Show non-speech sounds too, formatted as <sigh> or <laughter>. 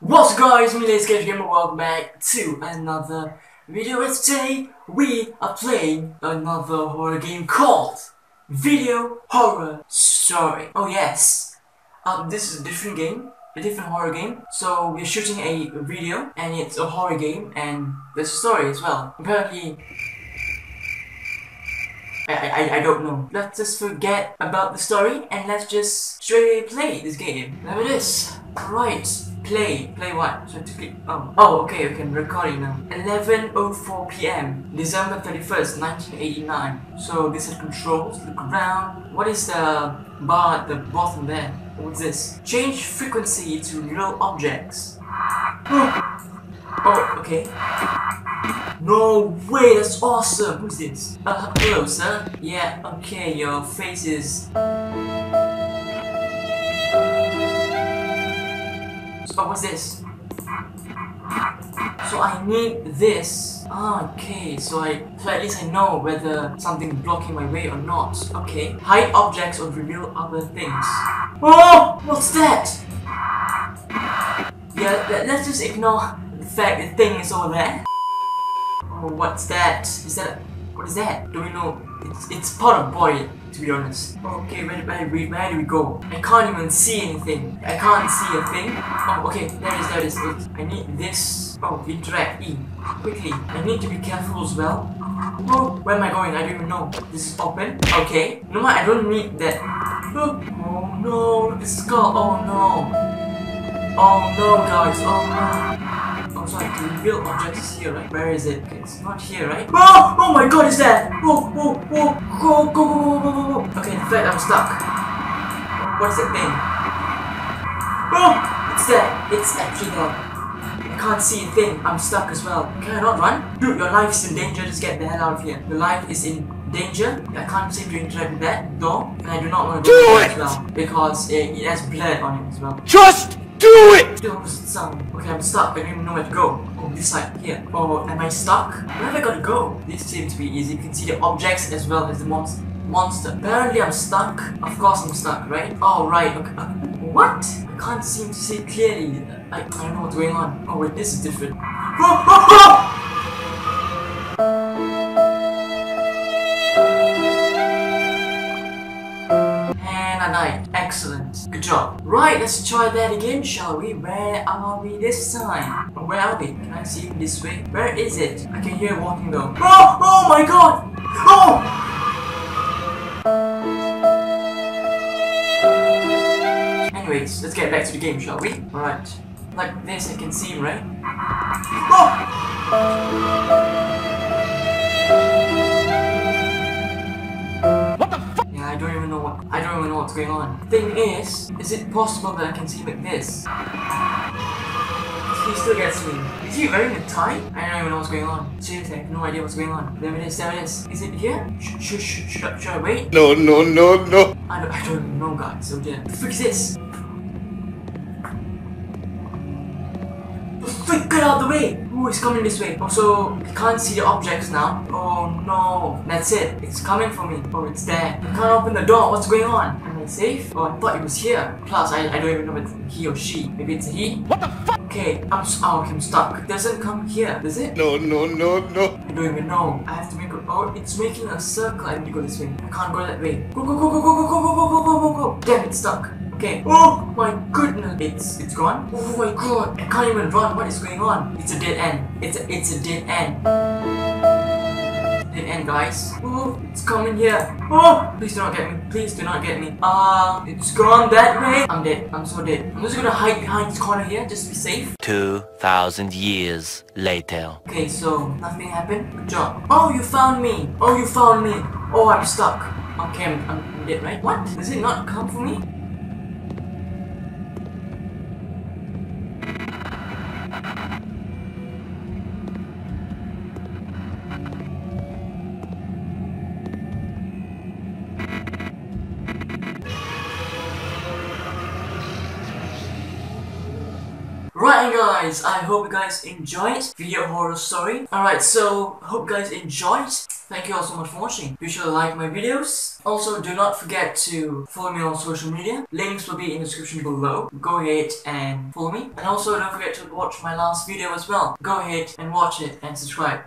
What's up guys, me Lazy Kash Gamer, welcome back to another video and today we are playing another horror game called Video Horror Story. Oh yes, um, this is a different game, a different horror game. So we're shooting a video and it's a horror game and there's a story as well. Apparently I, I, I don't know. Let's just forget about the story and let's just straight play this game. There it is. Right. Play. Play what? So to click. Oh. Oh, okay, okay, I'm recording now. 11.04 p.m. December 31st, 1989. So this is controls. Look around. What is the bar at the bottom there? What's this? Change frequency to real objects. oh, okay. No way, that's awesome! Who's this? Uh, hello, sir? Yeah, okay, your face is... So, what's this? So I need this. Ah, okay, so I so at least I know whether something blocking my way or not. Okay. Hide objects or reveal other things. Oh! What's that? Yeah, let, let's just ignore the fact the thing is over there. Oh, what's that? Is that what is that? Do we know? It's it's part of body, to be honest. Okay, where, where, where, do we go? I can't even see anything. I can't see a thing. Oh, okay, there is, there is. It, I need this. Oh, interact, E. Quickly. I need to be careful as well. Oh, where am I going? I don't even know. This is open. Okay. No, I don't need that. Oh, oh no, the skull. Oh no. Oh no, guys. Oh no. Oh, sorry, the reveal object is here, right? Where is it? It's not here, right? Oh! Oh my god, is that? Oh, oh, oh! Go, go, go, go, go, go, go! Okay, in fact, I'm stuck. What is that thing? Oh! It's there! It's actually there. I can't see a thing. I'm stuck as well. Can I not run? Dude, your life is in danger. Just get the hell out of here. Your life is in danger. I can't seem to interact with that door. And I do not want to Do it! as well. Because it, it has blood on it as well. Just do it! The opposite sound. Okay, I'm stuck. I don't even know where to go. Oh, this side. Here. Oh, am I stuck? Where have I got to go? This seems to be easy. You can see the objects as well as the monster. Monster. Apparently, I'm stuck. Of course, I'm stuck, right? Oh, right. Okay. Uh, what? I can't seem to see clearly. I, I don't know what's going on. Oh, wait, this is different. <gasps> Oh, oh! Good job. Right, let's try that again, shall we? Where are we this time? Where are we? Can I see this way? Where is it? I can hear walking though. Oh! Oh my god! Oh! Anyways, let's get back to the game, shall we? Alright. Like this, I can see right? Oh! Don't even know what's going on. Thing is, is it possible that I can see like this? He still gets me. Is he wearing a tie? I don't even know what's going on. Seriously, I have no idea what's going on. There it is, there it is. Is it here? Sh sh sh should, I, should I wait? No, no, no, no. I don't, I don't even know guys, oh dear. The frick is this? Get out of the way! Ooh, it's coming this way. Also, I can't see the objects now. Oh no. That's it. It's coming for me. Oh, it's there. I can't open the door. What's going on? Am I safe? Oh, I thought it was here. Plus, I, I don't even know if it's he or she. Maybe it's a he. What the fuck? Okay, I'm, s- oh, okay, I'm stuck. It doesn't come here, does it? No, no, no, no. I don't even know. I have to make a. Oh, it's making a circle. I need to go this way. I can't go that way. Go, go, go, go, go, go, go, go, go, go, go, go. Damn, it's stuck. Okay. Oh my goodness. It's it's gone. Oh my god. I can't even run. What is going on? It's a dead end. It's a it's a dead end. Dead end, guys. Oh, it's coming here. Oh, please do not get me. Please do not get me. Ah, uh, it's gone that way. I'm dead. I'm so dead. I'm just gonna hide behind this corner here, just to be safe. 2,000 years later. Okay, so nothing happened. Good job. Oh, you found me. Oh, you found me. Oh, I'm stuck. Okay, I'm, I'm dead, right? What? Does it not come for me? Right guys, I hope you guys enjoyed video horror story. Alright, so hope you guys enjoyed. Thank you all so much for watching. Be sure to like my videos. Also, do not forget to follow me on social media. Links will be in the description below. Go ahead and follow me. And also, don't forget to watch my last video as well. Go ahead and watch it and subscribe.